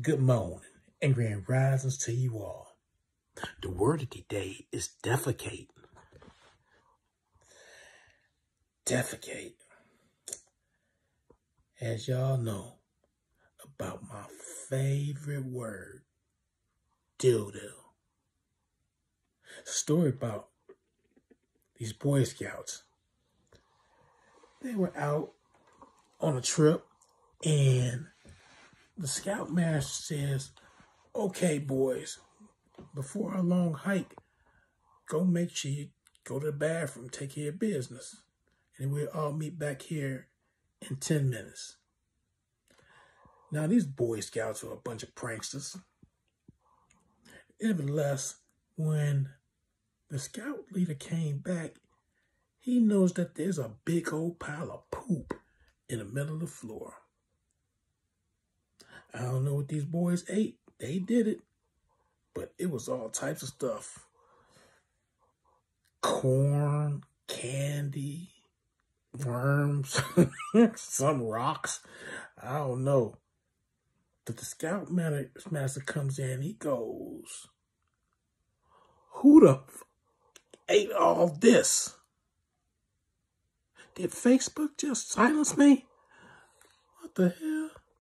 Good morning and grand risings to you all. The word of the day is defecate. Defecate. As y'all know about my favorite word, dildo. Story about these Boy Scouts. They were out on a trip and the scoutmaster says, okay, boys, before our long hike, go make sure you go to the bathroom, take care of business. And we'll all meet back here in 10 minutes. Now, these Boy Scouts are a bunch of pranksters. Nevertheless, when the scout leader came back, he knows that there's a big old pile of poop in the middle of the floor. I don't know what these boys ate. They did it. But it was all types of stuff. Corn, candy, worms, some rocks. I don't know. But the scout master comes in, he goes, Who the ate all this? Did Facebook just silence me? What the hell?